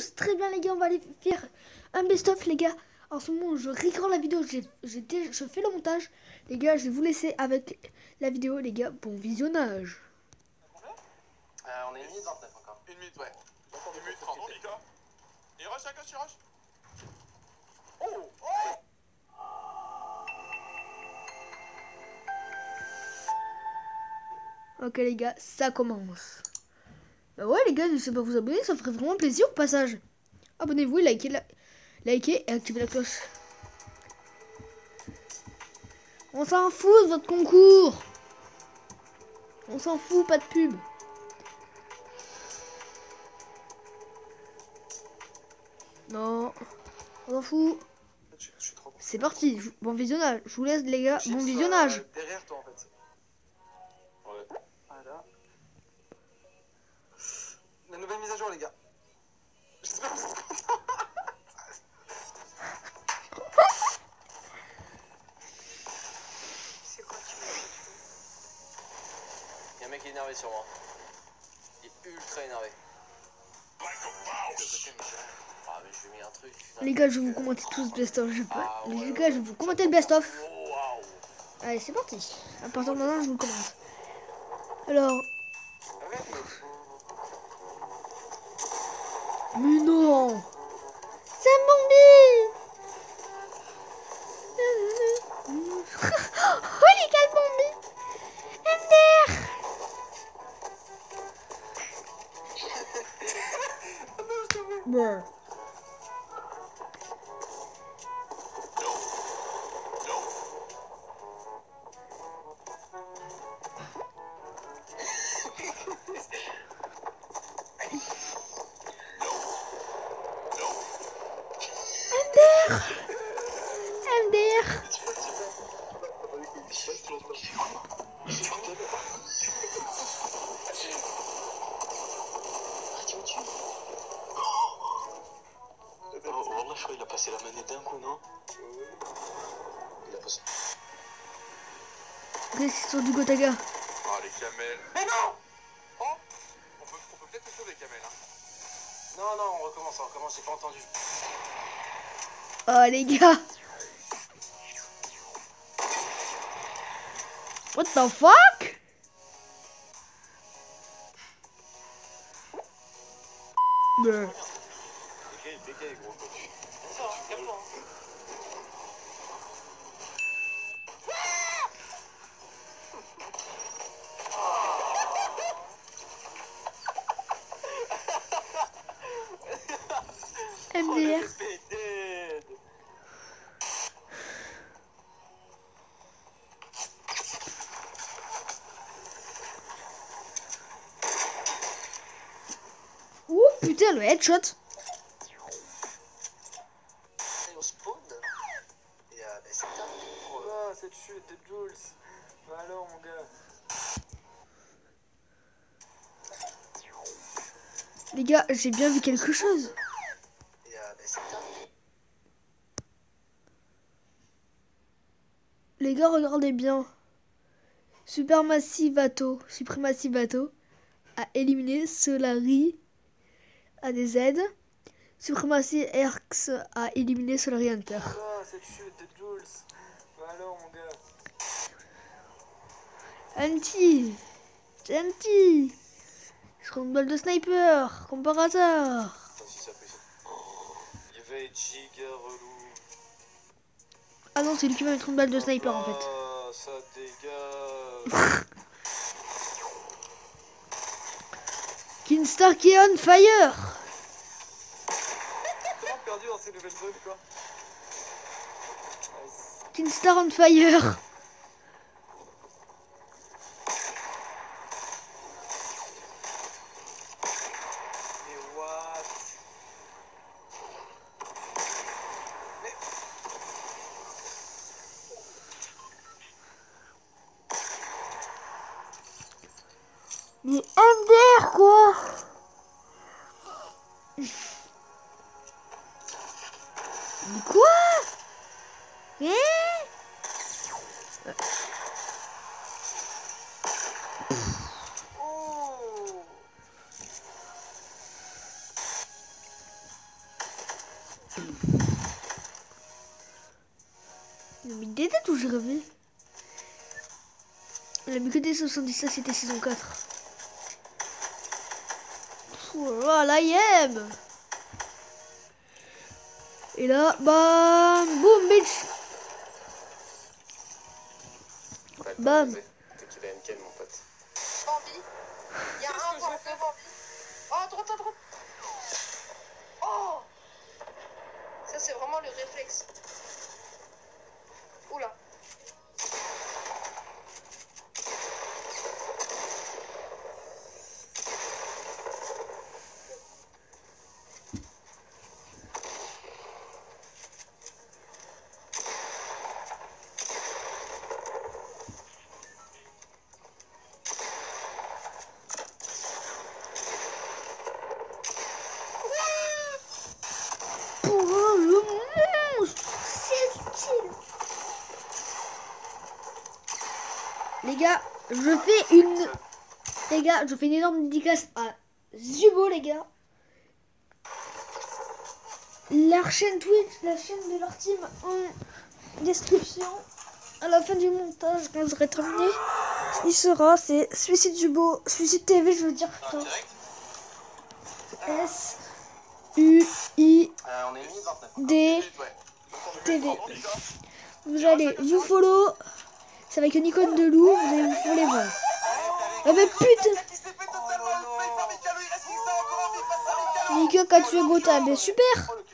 tous Très bien les gars, on va aller faire un best-of les gars. En ce moment, je regarde la vidéo, j'ai, j'ai- je fais le montage. Les gars, je vais vous laisser avec la vidéo, les gars. Bon visionnage. Euh, on est 1 minute 29 encore. Une minute, ouais. Une minute 30. Nico Il rush, un coach, il rush Oh Oh Ok les gars, ça commence. Bah ouais les gars, n'hésitez pas à vous abonner, ça ferait vraiment plaisir au passage. Abonnez-vous, likez, la... likez et activez la cloche. On s'en fout de votre concours. On s'en fout, pas de pub. Non, on s'en fout. C'est parti, bon visionnage. Je vous laisse les gars, bon visionnage. euh, derrière toi en fait. Nouvelle mise à jour les gars. J'espère que vous êtes contents. C'est quoi tu veux Y'a un mec énervé sur moi. Il est ultra énervé. Ah mais je lui ai mis un truc. putain. Les gars, je vais vous commenter tous le best-of. Je pas. Les gars, je vais vous commenter le best-of. Allez, c'est parti. À partir de maintenant, je vous le commente. Alors, mais non. C'est un Bambi Oh les gars, le Bambi MDR Brr. Wallah, je crois qu'il a passé la manette d'un coup, non Il a passé. Qu'est-ce qu'ils sont du Gotaga Ah, les camels. Mais non Oh On peut, on peut peut-être le sauver, camel. Hein. Non, non, on recommence, on recommence, j'ai pas entendu. Oh les gars What the fuck. Bégaye, putain le headshot euh, bah, c'est terminé pour eux. Ah, cette chute de Jules. Bah alors, mon gars. Les gars j'ai bien vu quelque chose euh, bah. Les gars regardez bien Supermassive Vato Supremacy Vato a éliminé Solari ADZ Supremacy Erx a éliminé Solari Hunter Ah, cette chute de Jules. Bah alors, mon gars. Anti Anti balle de sniper. Il giga relou. Ah non c'est lui qui va mettre une balle de sniper en fait Ah, ça dégage. Kinstar qui est on fire perdu dans ces nouvelles zones, quoi Nice. Kinstar on fire. Mais MDR quoi Mais quoi? Hein Oh mis des dates où j'ai rêvé. Il a mis que des 77, c'était saison 4. Oh là là, l'IM Et là, bam, boum, bitch Ouais, Bam. Bambi. Il y a un point de Bambi. Oh, droite, à droite. Oh Ça, c'est vraiment le réflexe. Oula. Pour le monstre C'est style Les gars, je fais une... Les gars, je fais une énorme dédicace à Zubo, les gars. Leur chaîne Twitch, la chaîne de leur team en description. À la fin du montage, quand j'aurai terminé, il sera, c'est Suicide Zubo, Suicide TV, je veux dire. S U I euh, On est mis 29. D Ouais. TV. Vous allez vous follow. C'est avec une icône de loup. Vous allez vous follow voir. Ah mais putain face à Mikalo Mika quand tu es Gotham, mais super Oh, le